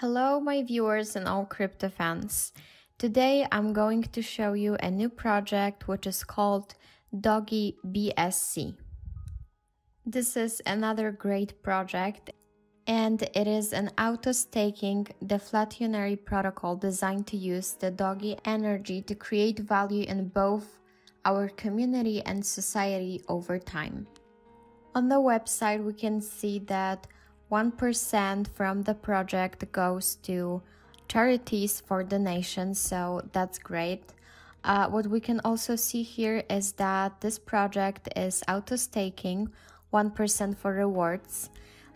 Hello, my viewers and all crypto fans. Today I'm going to show you a new project which is called Doge BSC. This is another great project and it is an auto-staking deflationary protocol designed to use the Doge energy to create value in both our community and society over time. On the website we can see that 1% from the project goes to charities for donations, so that's great. Uh, what we can also see here is that this project is auto staking 1% for rewards,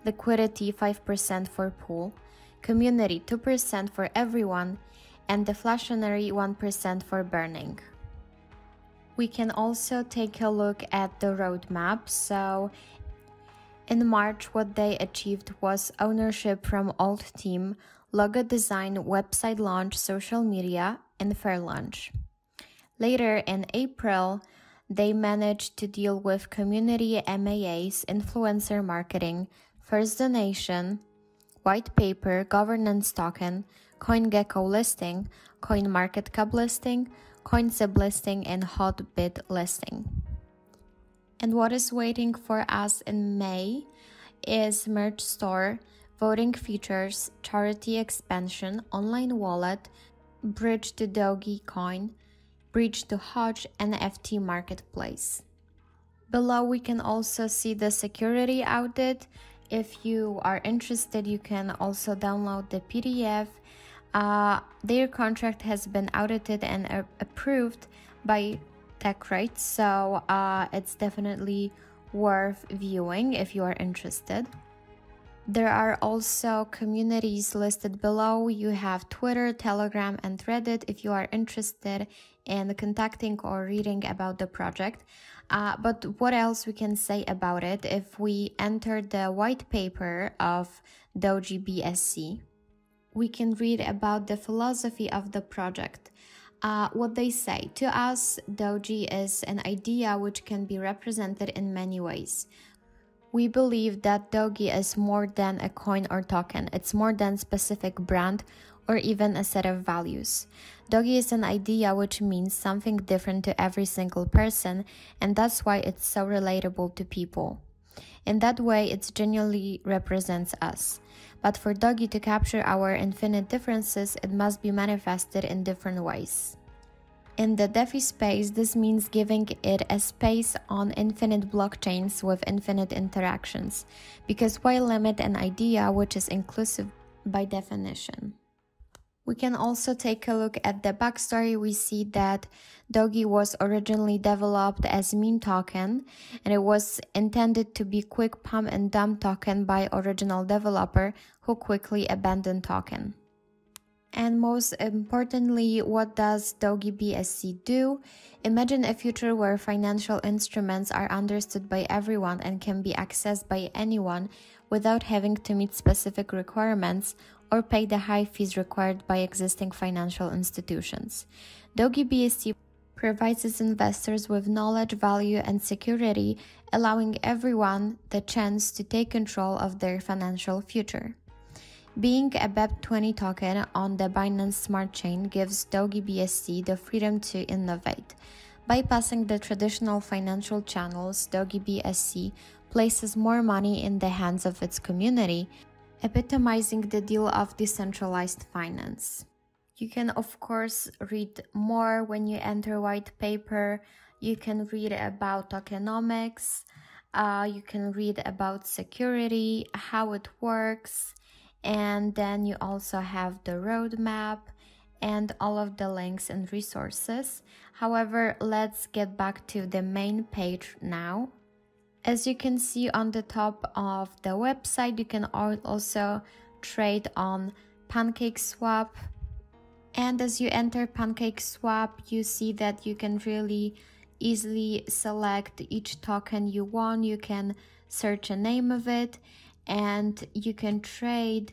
liquidity 5% for pool, community 2% for everyone, and deflationary 1% for burning. We can also take a look at the roadmap. So in March, what they achieved was ownership from Old Team, logo design, website launch, social media, and fair launch. Later in April, they managed to deal with community MAAs, influencer marketing, first donation, white paper, governance token, CoinGecko listing, CoinMarketCap listing, CoinSib listing, and Hotbit listing. And what is waiting for us in May is merch store, voting features, charity expansion, online wallet, bridge to Dogecoin, bridge to Hodge NFT marketplace. Below we can also see the security audit. If you are interested, you can also download the PDF. Uh, their contract has been audited and approved by TechRate, so uh, it's definitely worth viewing if you are interested. There are also communities listed below. You have Twitter, Telegram, and Reddit if you are interested in contacting or reading about the project. Uh, but what else we can say about it if we enter the white paper of Doge BSC? We can read about the philosophy of the project. Uh, what they say to us, Doge is an idea which can be represented in many ways. We believe that Doge is more than a coin or token, it's more than specific brand or even a set of values. Doge is an idea which means something different to every single person, and that's why it's so relatable to people. In that way, it genuinely represents us. But for Doge to capture our infinite differences, it must be manifested in different ways. In the DeFi space, this means giving it a space on infinite blockchains with infinite interactions, because why limit an idea which is inclusive by definition? We can also take a look at the backstory. We see that Doge was originally developed as meme token and it was intended to be quick pump and dump token by original developer who quickly abandoned token. And most importantly, what does Doge BSC do? Imagine a future where financial instruments are understood by everyone and can be accessed by anyone without having to meet specific requirements or pay the high fees required by existing financial institutions. Doge BSC provides its investors with knowledge, value, and security, allowing everyone the chance to take control of their financial future. Being a BEP20 token on the Binance Smart Chain gives Doge BSC the freedom to innovate. Bypassing the traditional financial channels, Doge BSC places more money in the hands of its community, epitomizing the deal of decentralized finance. You can, of course, read more when you enter white paper. You can read about tokenomics. Uh, you can read about security, how it works, and then you also have the roadmap and all of the links and resources. However, let's get back to the main page now. As you can see on the top of the website, you can also trade on PancakeSwap. And as you enter PancakeSwap, you see that you can really easily select each token you want. You can search a name of it and you can trade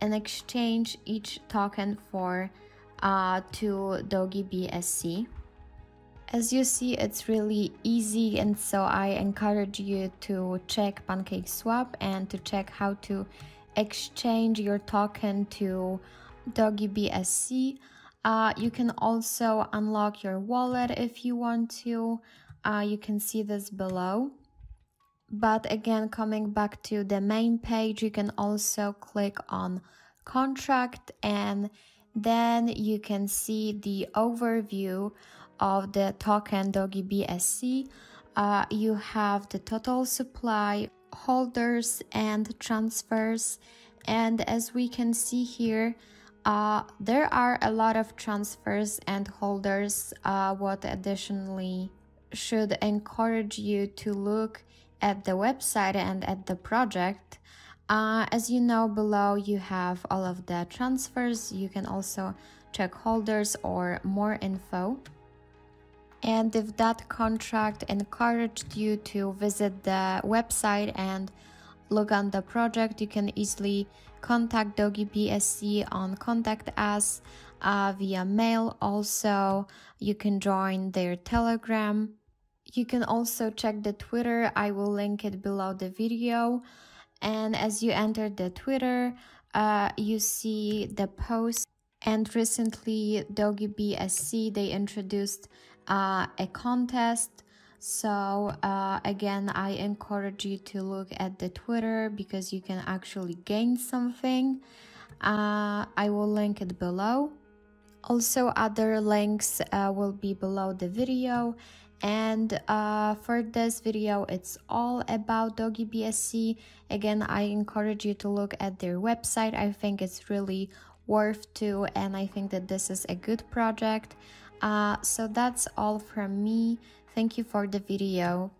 and exchange each token for uh, to BSC. As you see, it's really easy, and so I encourage you to check PancakeSwap and to check how to exchange your token to Doge BSC. Uh, you can also unlock your wallet if you want to. Uh, you can see this below. But again, coming back to the main page, you can also click on contract and then you can see the overview of the token Doge BSC. Uh, you have the total supply, holders and transfers. And as we can see here, uh, there are a lot of transfers and holders, uh, what additionally should encourage you to look at the website and at the project. Uh, as you know below you have all of the transfers you can also check holders or more info and if that contract encouraged you to visit the website and look on the project you can easily contact doge bsc on contact us uh, via mail also you can join their telegram you can also check the Twitter, I will link it below the video. And as you enter the Twitter, uh, you see the post. And recently, Doge BSC, they introduced uh, a contest. So uh, again, I encourage you to look at the Twitter because you can actually gain something. Uh, I will link it below. Also, other links uh, will be below the video and uh, for this video it's all about doge bsc again i encourage you to look at their website i think it's really worth to and i think that this is a good project uh, so that's all from me. Thank you for the video